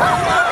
Woo!